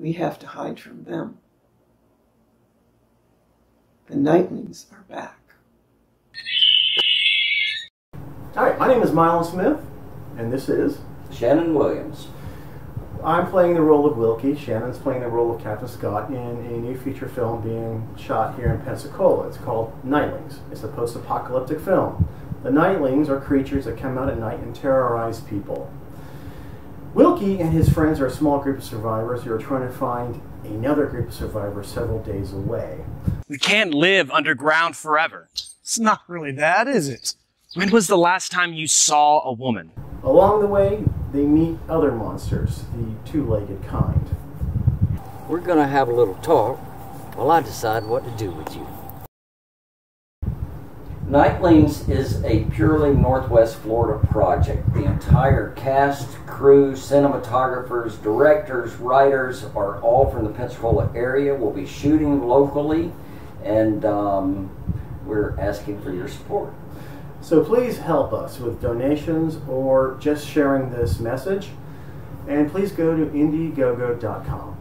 we have to hide from them. The Nightlings are back. Hi, my name is Milan Smith, and this is. Shannon Williams. I'm playing the role of Wilkie. Shannon's playing the role of Captain Scott in a new feature film being shot here in Pensacola. It's called Nightlings. It's a post apocalyptic film. The Nightlings are creatures that come out at night and terrorize people. Wilkie and his friends are a small group of survivors who are trying to find another group of survivors several days away. We can't live underground forever. It's not really that, is it? When was the last time you saw a woman? Along the way, they meet other monsters, the two legged kind. We're gonna have a little talk while I decide what to do with you. Nightlings is a purely Northwest Florida project. The entire cast, crew, cinematographers, directors, writers are all from the Pensacola area. We'll be shooting locally, and um, we're asking for your support. So please help us with donations or just sharing this message. And please go to Indiegogo.com.